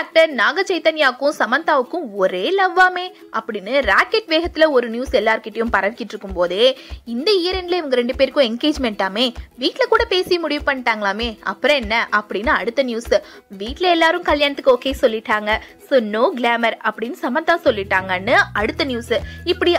Actor நாக சைத்தன்யாக்கும் சமந்தாவுக்கும் ஒரே லவ்வாமே அப்படின்னு rocket வேகத்துல ஒரு நியூஸ் எல்லார்கிட்டயும் பரவிக்கிட்டு இருக்கும் போதே இந்த ஈரன்ல இவங்க ரெண்டு பேருக்கும் என்கேஜ்மெண்ட்டாமே வீட்டுல கூட பேசி முடிவு பண்ணிட்டாங்களாமே அப்புறம் என்ன அப்படின்னு அடுத்த நியூஸ் வீட்டுல எல்லாரும் கல்யாணத்துக்கு ஓகே சொல்லிட்டாங்க. ஸோ நோ கிளாமர் அப்படின்னு சமந்தா சொல்லிட்டாங்கன்னு அடுத்த நியூஸ் இப்படி